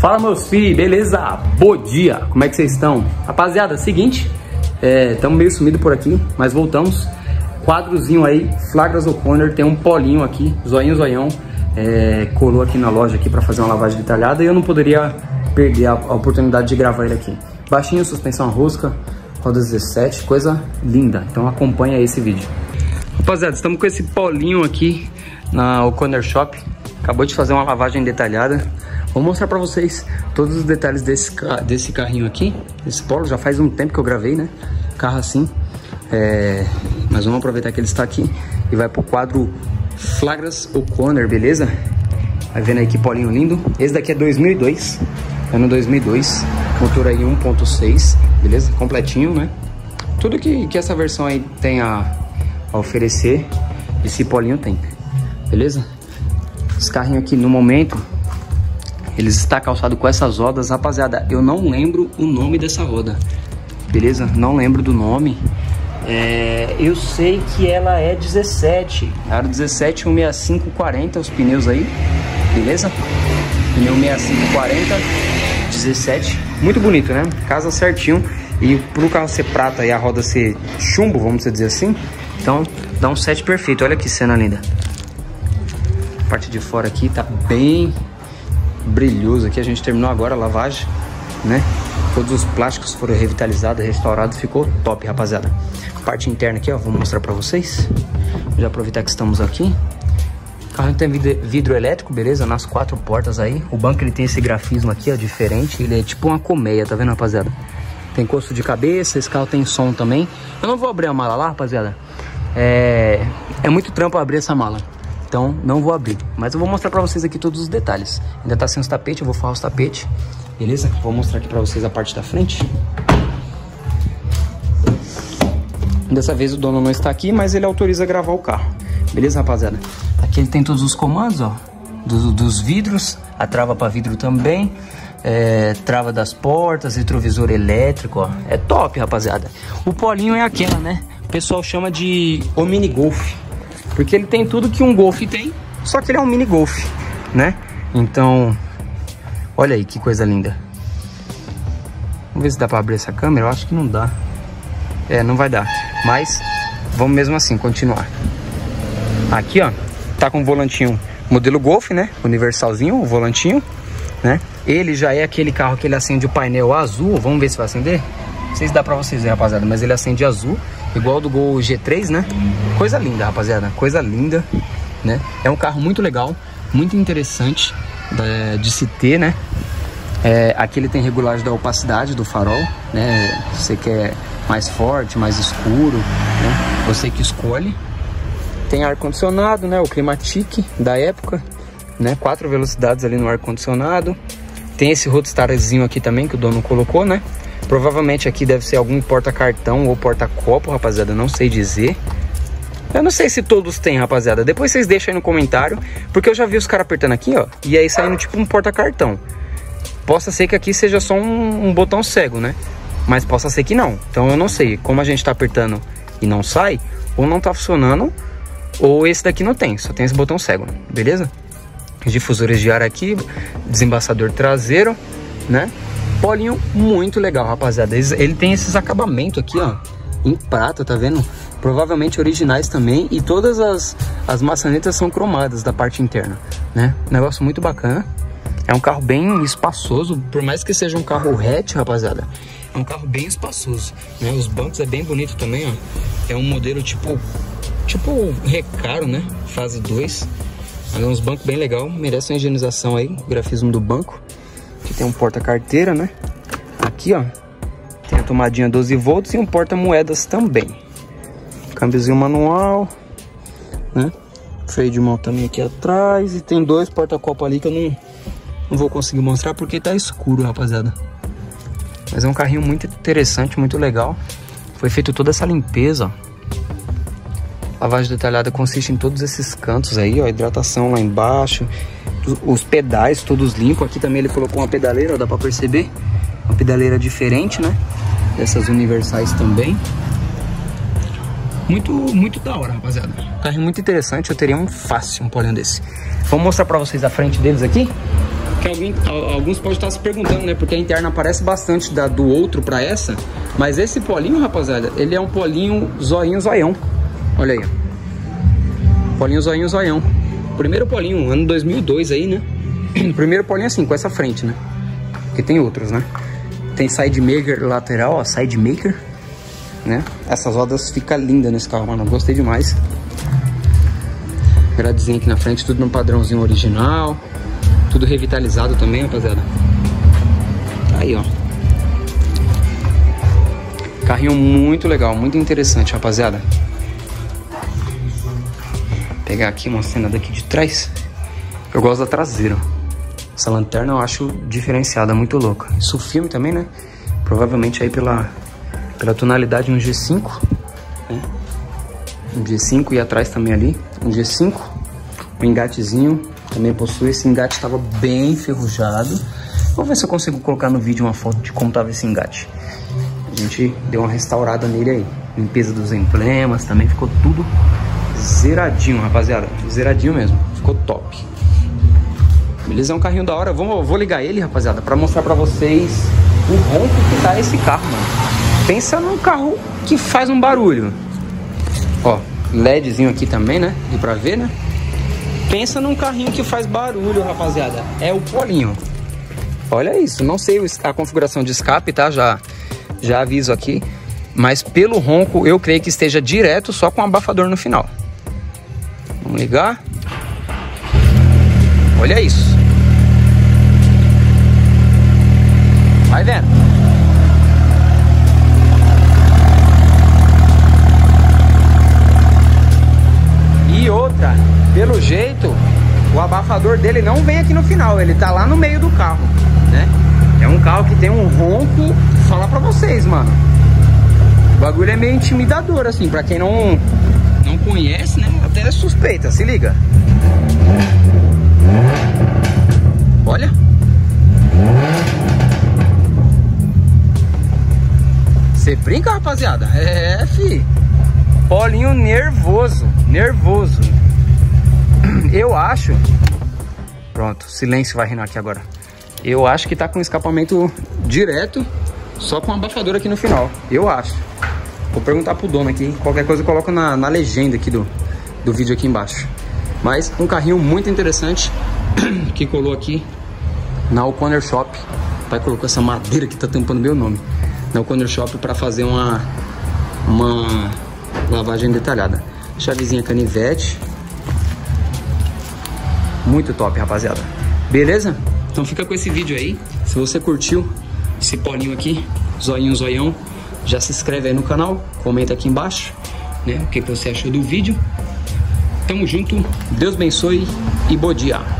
Fala meus filhos, beleza? Bom dia, como é que vocês estão? Rapaziada, seguinte, estamos é, meio sumido por aqui, mas voltamos. Quadrozinho aí, Flagras O'Connor, tem um polinho aqui, zoinho, zoião, é, colou aqui na loja aqui para fazer uma lavagem detalhada e eu não poderia perder a, a, oportunidade de gravar ele aqui. Baixinho, suspensão rosca, roda 17, coisa linda, então acompanha esse vídeo. Rapaziada, estamos com esse polinho aqui na O'Connor Shop, acabou de fazer uma lavagem detalhada. Vou mostrar pra vocês todos os detalhes desse, desse carrinho aqui, esse Polo, já faz um tempo que eu gravei, né? Carro assim, é... mas vamos aproveitar que ele está aqui e vai pro quadro Flagras O'Connor, beleza? Vai vendo aí que polinho lindo. Esse daqui é 2002, ano 2002, motor aí 1.6, beleza? Completinho, né? Tudo que, que essa versão aí tem a, a oferecer, esse polinho tem, beleza? Esse carrinho aqui no momento eles está calçado com essas rodas. Rapaziada, eu não lembro o nome dessa roda. Beleza? Não lembro do nome. É, eu sei que ela é 17. Aro 17 16540 os pneus aí. Beleza? Pneu 6540 17. Muito bonito, né? Casa certinho. E pro carro ser prata e a roda ser chumbo, vamos dizer assim. Então dá um set perfeito. Olha que cena linda. A parte de fora aqui tá bem brilhoso aqui. A gente terminou agora a lavagem, né? Todos os plásticos foram revitalizados, restaurados, ficou top, rapaziada. Parte interna aqui, ó, vou mostrar pra vocês. Vou já aproveitar que estamos aqui. O carro tem vidro elétrico, beleza? Nas quatro portas aí. O banco ele tem esse grafismo aqui, ó, diferente. Ele é tipo uma colmeia, tá vendo, rapaziada? Tem encosto de cabeça, esse carro tem som também. Eu não vou abrir a mala lá, rapaziada. É, é muito trampo abrir essa mala. Então não vou abrir, mas eu vou mostrar pra vocês aqui todos os detalhes. Ainda tá sem os tapetes, eu vou forrar os tapetes, beleza? Vou mostrar aqui pra vocês a parte da frente. Dessa vez o dono não está aqui, mas ele autoriza gravar o carro. Beleza, rapaziada? Aqui ele tem todos os comandos, ó. Dos, dos vidros, a trava para vidro também. É, trava das portas, retrovisor elétrico, ó. É top, rapaziada. O polinho é aquela, né? O pessoal chama de o mini golf. Porque ele tem tudo que um Golf tem, só que ele é um mini Golf, né? Então, olha aí que coisa linda. Vamos ver se dá pra abrir essa câmera. Eu acho que não dá. É, não vai dar. Mas, vamos mesmo assim, continuar. Aqui, ó, tá com o volantinho modelo Golf, né? Universalzinho, o volantinho, né? Ele já é aquele carro que ele acende o painel azul. Vamos ver se vai acender? Não sei se dá pra vocês verem, rapaziada, mas ele acende azul. Igual do Gol G3, né? Coisa linda, rapaziada. Coisa linda, né? É um carro muito legal, muito interessante é, de se ter, né? É, aqui ele tem regulagem da opacidade do farol, né? Você quer mais forte, mais escuro, né? Você que escolhe. Tem ar-condicionado, né? O Climatic da época, né? Quatro velocidades ali no ar-condicionado. Tem esse roadstarzinho aqui também que o dono colocou, né? Provavelmente aqui deve ser algum porta-cartão ou porta-copo, rapaziada, não sei dizer. Eu não sei se todos têm, rapaziada. Depois vocês deixam aí no comentário, porque eu já vi os caras apertando aqui, ó, e aí saindo tipo um porta-cartão. Possa ser que aqui seja só um, um, botão cego, né? Mas possa ser que não. Então eu não sei. Como a gente tá apertando e não sai, ou não tá funcionando, ou esse daqui não tem, só tem esse botão cego, beleza? Difusores de ar aqui, desembaçador traseiro, né? Polinho muito legal, rapaziada. Ele tem esses acabamentos aqui, ó, em prata, tá vendo? Provavelmente originais também. E todas as, as maçanetas são cromadas da parte interna, né? Negócio muito bacana. É um carro bem espaçoso, por mais que seja um carro hatch, rapaziada. É um carro bem espaçoso, né? Os bancos é bem bonito também, ó. É um modelo tipo, tipo Recaro, né? Fase 2. É uns bancos bem legal, merece uma higienização aí, o grafismo do banco. Tem um porta-carteira, né? Aqui, ó, tem a tomadinha 12 volts e um porta-moedas também. Câmbiozinho manual, né? Freio de mão também aqui atrás. E tem dois porta-copo ali que eu não, não vou conseguir mostrar porque tá escuro, rapaziada. Mas é um carrinho muito interessante, muito legal. Foi feita toda essa limpeza, ó. Lavagem detalhada consiste em todos esses cantos aí, ó, hidratação lá embaixo, os pedais todos limpos. Aqui também ele colocou uma pedaleira, ó, dá pra perceber. Uma pedaleira diferente, né? Dessas universais também. Muito, muito da hora, rapaziada. Carro muito interessante, eu teria um fácil um polinho desse. Vamos mostrar pra vocês a frente deles aqui. Que alguém, alguns podem estar se perguntando, né? Porque a interna parece bastante da, do outro pra essa. Mas esse polinho, rapaziada, ele é um polinho zoinho zoião. Olha aí. Polinho zoinho zoião. Primeiro polinho, ano 2002 aí, né? Primeiro polinho assim, com essa frente, né? Porque tem outros, né? Tem side maker lateral, ó, side maker né? Essas rodas ficam lindas nesse carro, mano. Gostei demais. Gradezinha aqui na frente, tudo no padrãozinho original. Tudo revitalizado também, rapaziada. Aí, ó. Carrinho muito legal, muito interessante, rapaziada. Pegar aqui uma cena daqui de trás. Eu gosto da traseira. Essa lanterna eu acho diferenciada, muito louca. Isso o filme também, né? Provavelmente aí pela pela tonalidade no G5, né? Um G5 e atrás também ali, um G5, um engatezinho, também possui, esse engate estava bem enferrujado. Vou ver se eu consigo colocar no vídeo uma foto de como estava esse engate. A gente deu uma restaurada nele aí, limpeza dos emblemas, também ficou tudo zeradinho, rapaziada, zeradinho mesmo, ficou top. Beleza, é um carrinho da hora, vou, vou ligar ele, rapaziada, para mostrar para vocês o ronco que tá esse carro, mano. Pensa num carro que faz um barulho. Ó, LEDzinho aqui também, né? Deu pra ver, né? Pensa num carrinho que faz barulho, rapaziada. É o Polinho. Olha isso. Não sei a configuração de escape, tá? Já, já aviso aqui. Mas pelo ronco, eu creio que esteja direto só com abafador no final. Vamos ligar. Olha isso. Vai vendo. outra, pelo jeito, o abafador dele não vem aqui no final, ele tá lá no meio do carro, né? É um carro que tem um ronco, falar pra vocês, mano. O bagulho é meio intimidador, assim, pra quem não, não conhece, né? Até é suspeita, se liga. Olha. Você brinca, rapaziada? É, fi. Polinho nervoso, nervoso. Eu acho... Pronto, silêncio vai reinar aqui agora. Eu acho que tá com escapamento direto, só com abafador aqui no final. Eu acho. Vou perguntar pro dono aqui. Qualquer coisa eu coloco na, na legenda aqui do, do vídeo aqui embaixo. Mas um carrinho muito interessante que colou aqui na O'Connor Shop. O pai colocou essa madeira que tá tampando meu nome. Na O'Connor Shop para fazer uma, uma lavagem detalhada. Chavezinha canivete. Muito top, rapaziada. Beleza? Então fica com esse vídeo aí. Se você curtiu esse polinho aqui, zoinho, zoião, já se inscreve aí no canal, comenta aqui embaixo, né? O que você achou do vídeo. Tamo junto, Deus abençoe e bom dia.